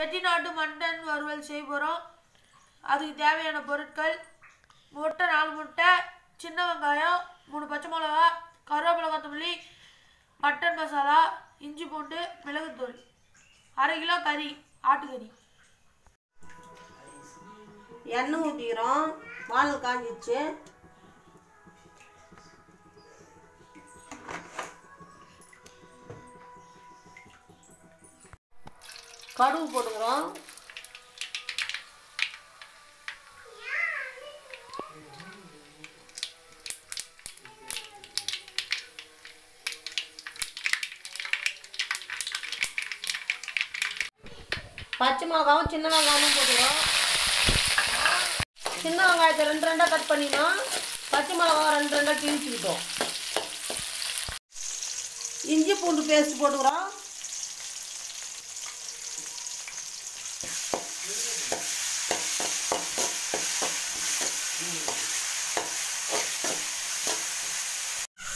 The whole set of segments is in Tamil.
செட்டிநாட்டு மண்டன் வறுவல் செய்ய போகிறோம் அதுக்கு தேவையான பொருட்கள் முட்டை நாலு முட்டை சின்ன வெங்காயம் மூணு பச்சை மிளகா கருவேப்பிலை கொத்தமல்லி மட்டன் மசாலா இஞ்சி பூண்டு மிளகுத்தூள் அரை கிலோ கறி ஆட்டுக்கறி எண்ணெய் ஊற்றிக்கிறோம் பால் காஞ்சிச்சு. கடுகு போட்டுக்கிறோம். பச்சை மிளகாவும் சின்ன வெங்காயமும் போட்டுக்கிறோம். சின்ன வெங்காயத்தை ரெண்டு ரெண்டாக கட் பண்ணினோம் பச்சை மிளகாவை ரெண்டு ரெண்டாக கிழிச்சுக்கிட்டோம். இஞ்சி பூண்டு பேஸ்ட் போட்டுக்கிறோம்.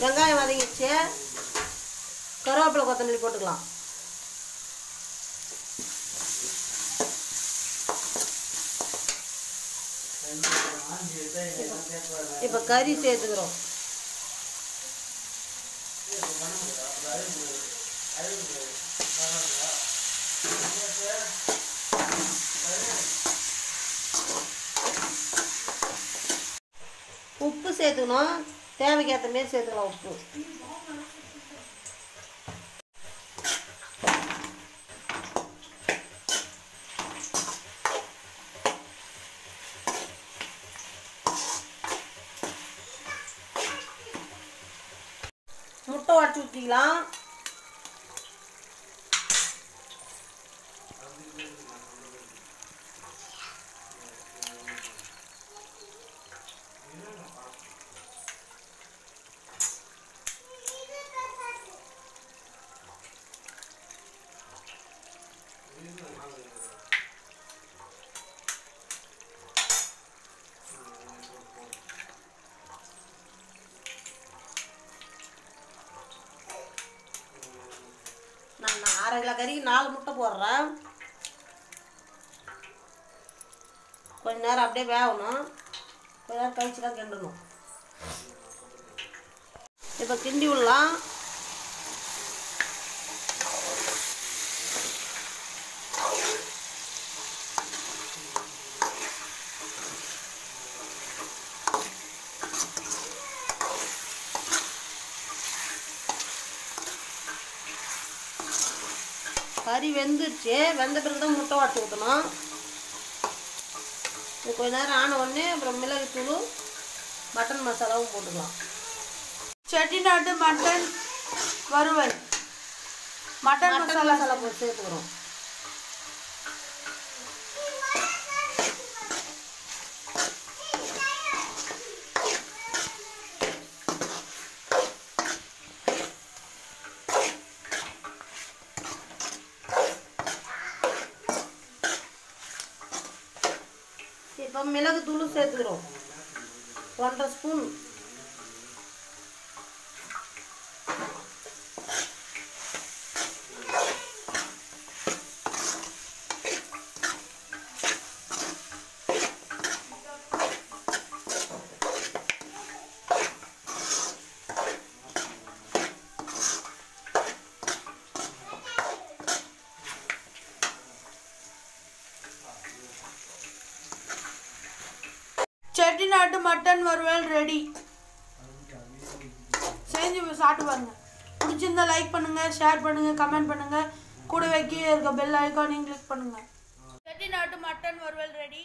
வெங்காயம் வதங்கிடுச்சு கருவேப்பிலை கொத்தமல்லி போட்டுக்கலாம். இப்போ கறி சேர்த்துக்கிறோம். உப்பு சேர்த்துக்கணும். தேவைக்கேற்ற மாரி சேர்த்துக்கலாம் உப்பு. முட்டை உடச்சி ஊற்றிக்கலாம் நான் அரை கிலோ கறிக்கு நாலு முட்டை போடுறேன். கொஞ்ச நேரம் அப்படியே வேகணும். கொஞ்ச நேரம் கழிச்சு தான் கிண்டணும். இப்போ கிண்டி விடலாம். கறி வெந்துடுச்சு வெந்த பிறகு தான் முட்டை உடச்சி ஊற்றணும் இது கொஞ்ச நேரம் ஆன உடனே அப்புறம் மிளகுத்தூள் மட்டன் மசாலாவும் போட்டுக்கலாம். செட்டிநாட்டு மட்டன் வறுவல். Mutton mutton masala. மசாலா போட்டு சேர்த்துக்கிறோம். இப்போ மிளகு தூளும் சேர்த்துக்கிறோம். ஒன்றரை ஸ்பூன். செட்டிநாட்டு மட்டன் வறுவல் ரெடி செஞ்சு சாப்பிட்டு பாருங்க. பிடிச்சிருந்தா லைக் பண்ணுங்க ஷேர் பண்ணுங்க கமெண்ட் பண்ணுங்க. கூடவே கீழே இருக்க பெல் ஐக்கானையும் கிளிக் பண்ணுங்க. செட்டிநாட்டு மட்டன் வறுவல் ரெடி